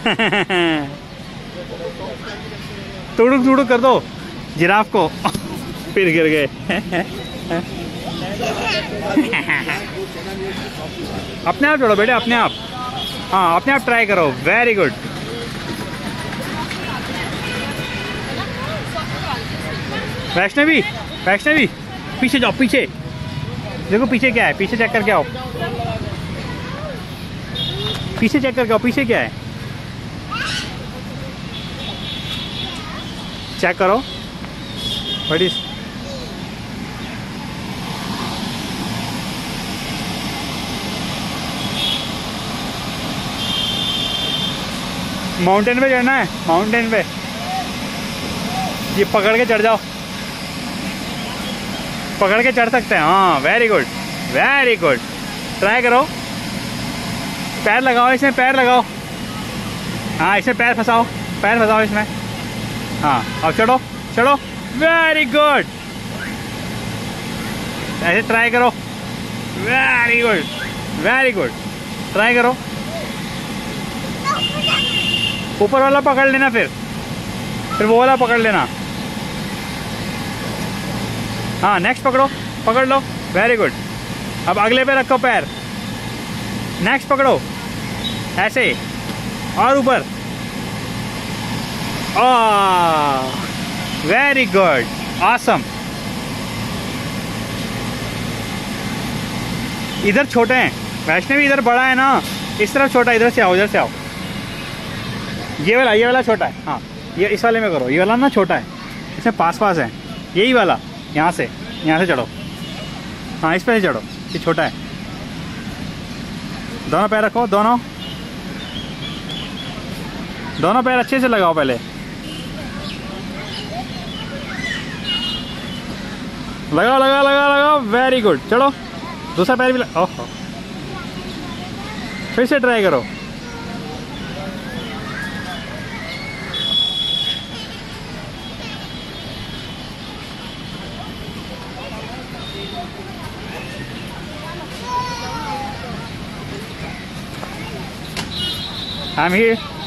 तुड़ुक तुड़ुक कर दो। जिराफ को। फिर गिर गए। अपने आप जोड़ो बेटे, अपने आप। हाँ अपने आप ट्राई करो। वेरी गुड वैष्णवी वैष्णवी, पीछे जाओ, पीछे। देखो पीछे क्या है। पीछे चेक करके आओ। पीछे चेक करके आओ, पीछे क्या है? चेक करो। बड़ी माउंटेन पे चढ़ना है माउंटेन पे। ये पकड़ के चढ़ जाओ। पकड़ के चढ़ सकते हैं हाँ very good very good try करो। पैर लगाओ, इसमें पैर लगाओ। हाँ इसमें पैर फंसाओ पैर फंसाओ इसमें। हाँ अब चढ़ो चढ़ो। वेरी गुड ऐसे ट्राई करो। Very good very good try करो। ऊपर वाला पकड़ लेना फिर। फिर वो वाला पकड़ लेना। हाँ नेक्स्ट पकड़ो। पकड़ लो। वेरी गुड अब अगले पे रखो पैर। नेक्स्ट पकड़ो। ऐसे। और ऊपर। वेरी गुड आसम इधर छोटे हैं। वैष्णवी इधर बड़ा है ना? इस तरफ़ छोटा, इधर से आओ, इधर से आओ। ये वाला ये वाला छोटा है। हाँ ये इस वाले में करो। ये वाला ना छोटा है। इसमें पास पास है। यही वाला, यहाँ से यहाँ से चढ़ो। हाँ इस पर ही चढ़ो। ये छोटा है। दोनों पैर रखो, दोनों। दोनों पैर अच्छे से लगाओ पहले। लगाओ लगाओ लगाओ लगाओ। वेरी गुड चलो। दूसरा पैर भी लगा ओह फिर से ट्राई करो। I'm here.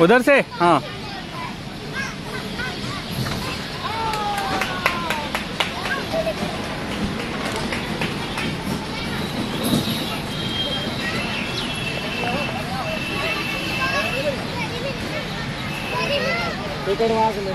उधर से? हाँ। ఇక్కడ వాసన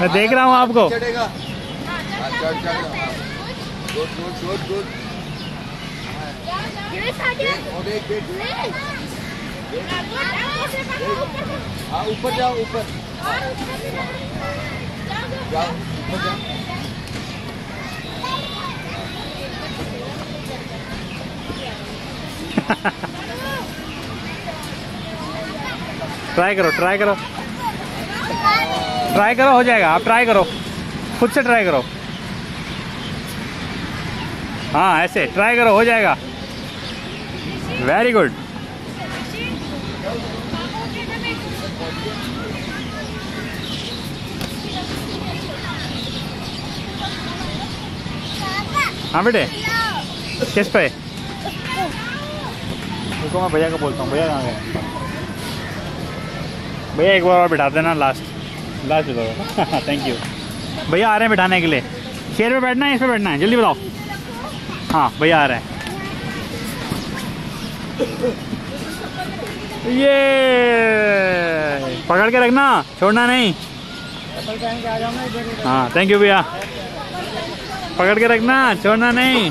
मैं देख रहा हूँ आपको। चढ़ेगा। हाँ, गुड गुड गुड गुड। हाँ ऊपर जाओ ऊपर। जाओ ऊपर जाओ। ट्राई करो ट्राई करो। ट्राई करो, हो जाएगा। आप ट्राई करो। खुद से ट्राई करो। हाँ ऐसे। ट्राई करो, हो जाएगा। वेरी गुड हाँ बेटे, किस पे? रुको मैं भैया को बोलता हूँ, भैया कहाँ गए? भैया एक बार और बिठा देना लास्ट लास्ट बिठा थैंक यू भैया आ रहे हैं बिठाने के लिए। शेर पे बैठना है, इस पे बैठना है, जल्दी बताओ हाँ भैया आ रहे हैं। ये! पकड़ के रखना, छोड़ना नहीं। हाँ थैंक यू भैया। पकड़ के रखना, छोड़ना नहीं।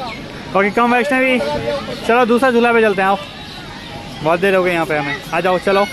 ओके कम वैष्णवी, चलो दूसरा झूला पे चलते हैं, आओ। बहुत देर हो गई यहाँ पे हमें। आ जाओ, चलो।